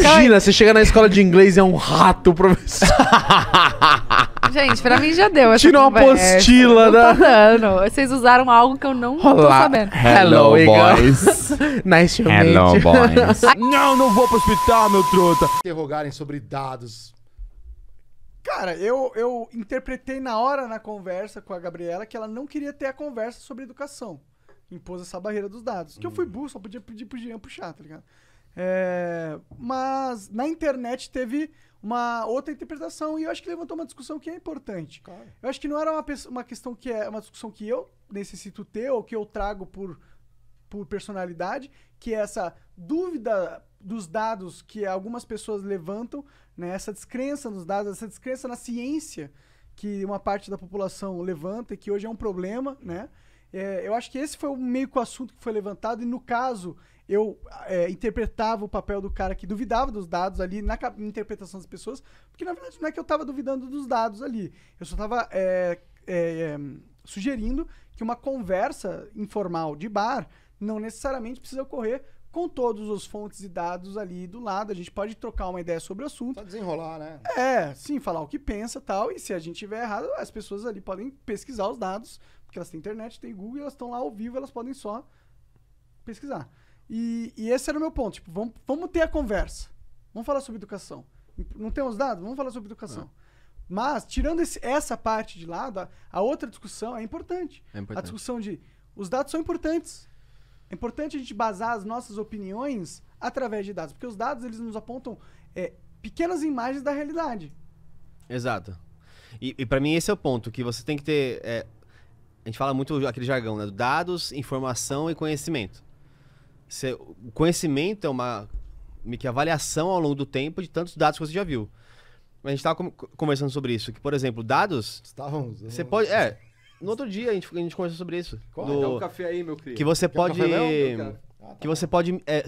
Imagina, você chega na escola de inglês e é um rato, o professor. Gente, pra mim já deu essa Tira uma conversa. apostila Não tô dando. Vocês usaram algo que eu não tô Olá. sabendo. Hello, Igor. boys. Nice to Hello, meet you. boys. Não, não vou pro hospital, meu truta. Interrogarem sobre dados. Cara, eu, eu interpretei na hora na conversa com a Gabriela que ela não queria ter a conversa sobre educação. Impôs essa barreira dos dados. Que eu fui burro, só podia pedir pro Jean puxar, tá ligado? É, mas na internet teve uma outra interpretação e eu acho que levantou uma discussão que é importante. Eu acho que não era uma, uma questão que é uma discussão que eu necessito ter ou que eu trago por, por personalidade, que é essa dúvida dos dados que algumas pessoas levantam, né? essa descrença nos dados, essa descrença na ciência que uma parte da população levanta e que hoje é um problema, né? É, eu acho que esse foi o meio que o assunto que foi levantado e no caso eu é, interpretava o papel do cara que duvidava dos dados ali na interpretação das pessoas, porque na verdade não é que eu estava duvidando dos dados ali, eu só estava sugerindo que uma conversa informal de bar não necessariamente precisa ocorrer com todos os fontes e dados ali do lado. A gente pode trocar uma ideia sobre o assunto. Só desenrolar, né? É, sim, falar o que pensa tal. E se a gente tiver errado, as pessoas ali podem pesquisar os dados, porque elas têm internet, têm Google, elas estão lá ao vivo, elas podem só pesquisar. E, e esse era o meu ponto. Tipo, vamos, vamos ter a conversa. Vamos falar sobre educação. Não temos dados? Vamos falar sobre educação. Mas, tirando esse- essa parte de lado, a, a outra discussão é importante. É A importante. discussão de os dados são importantes. É importante a gente basar as nossas opiniões através de dados, porque os dados eles nos apontam é, pequenas imagens da realidade. Exato. E, e para mim esse é o ponto, que você tem que ter. é, a gente fala muito aquele jargão, né? Dados, informação e conhecimento. Você- o conhecimento é uma que avaliação ao longo do tempo de tantos dados que você já viu. A gente estava conversando sobre isso, que, por exemplo, dados. Estávamos. Você pode. É. No outro dia a gente, a gente conversou sobre isso. Qual? do- Dá um café aí, meu querido. que você Quer um pode. café, não? Eu quero. Ah, tá Que você pode é,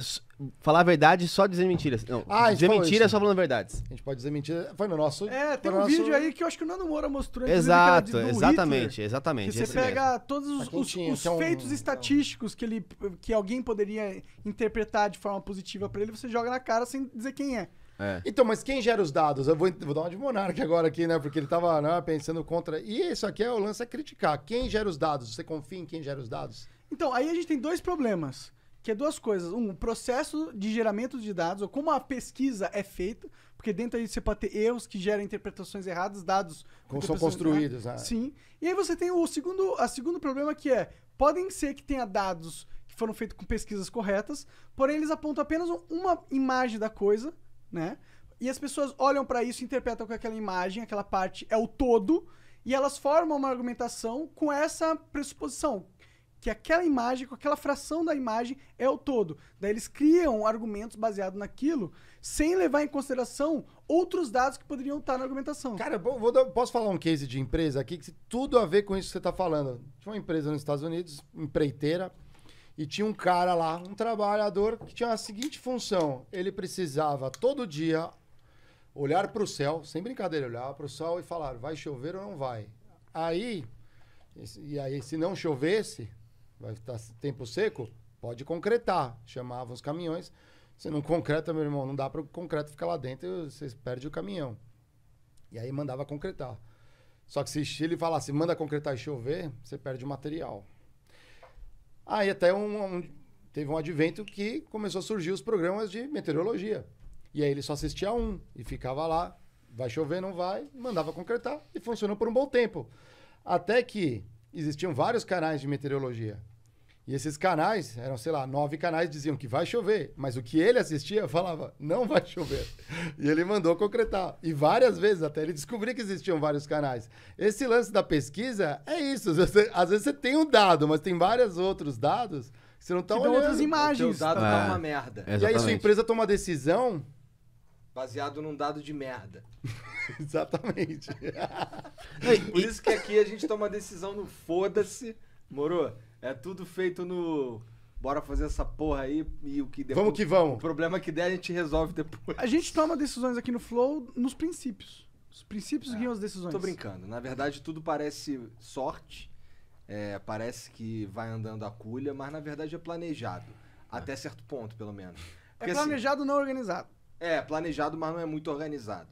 falar a verdade e só dizer mentiras. Não, Ah, dizer mentira só falando verdades. A gente pode dizer mentira. Foi no nosso. É, tem um no nosso- vídeo aí que eu acho que o Nando Moura mostrou. de- Exato, do exatamente, Hitler, exatamente. Que você esse mesmo. pega todos os, os- quentinho, os um- feitos estatísticos que, ele, que alguém poderia interpretar de forma positiva pra ele, você joga na cara sem dizer quem é. É. Então, mas quem gera os dados? Eu vou, vou dar uma de Monark agora aqui, né? Porque ele tava né, pensando contra. E isso aqui é o lance é criticar. Quem gera os dados? Você confia em quem gera os dados? Então, aí a gente tem dois problemas. Que é duas coisas. Um, o processo de geramento de dados, ou como a pesquisa é feita, porque dentro aí você pode ter erros que geram interpretações erradas, dados com Como são construídos, né? Sim. E aí você tem o segundo, a segundo problema que é, podem ser que tenha dados que foram feitos com pesquisas corretas, porém eles apontam apenas um- uma imagem da coisa, né? E as pessoas olham pra isso e interpretam que aquela imagem, aquela parte é o todo, e elas formam uma argumentação com essa pressuposição, que aquela imagem, com aquela fração da imagem é o todo. Daí eles criam argumentos baseados naquilo, sem levar em consideração outros dados que poderiam estar na argumentação. Cara, vou- posso falar um case de empresa aqui que tem tudo a ver com isso que você está falando. Tinha uma empresa nos Estados Unidos, empreiteira, e tinha um cara lá, um trabalhador, que tinha a seguinte função: ele precisava todo dia olhar para o céu, sem brincadeira, olhar para o céu e falar: vai chover ou não vai? Aí, e aí, se não chovesse, vai estar tempo seco, pode concretar. Chamavam os caminhões. Você não concreta, meu irmão, não dá para o concreto ficar lá dentro, você perde o caminhão. E aí mandava concretar. Só que se ele falasse, manda concretar e chover, você perde o material. Aí até um, um- teve um advento que começou a surgir os programas de meteorologia. E aí ele só assistia um e ficava lá, vai chover, não vai, mandava concretar e funcionou por um bom tempo. Até que existiam vários canais de meteorologia. E esses canais, eram, sei lá, nove canais, diziam que vai chover. Mas o que ele assistia falava, não vai chover. E ele mandou concretar. E várias vezes, até ele descobrir que existiam vários canais. Esse lance da pesquisa é isso. Você- às vezes você tem um dado, mas tem vários outros dados que você não está Que olhando. outras O imagens. dado tá? tá É. uma merda. E aí sua empresa toma uma decisão. Baseado num dado de merda. Exatamente. Por isso que aqui a gente toma decisão no foda-se, moro? É tudo feito no. Bora fazer essa porra aí e o que depois. Vamos que O vamos. problema que der a gente resolve depois. A gente toma decisões aqui no Flow nos princípios. Os princípios guiam as decisões. Tô brincando. Na verdade, tudo parece sorte. é, parece que vai andando a culha, mas na verdade é planejado. Até certo ponto, pelo menos. É Porque, assim, planejado, não organizado. É, planejado, mas não é muito organizado.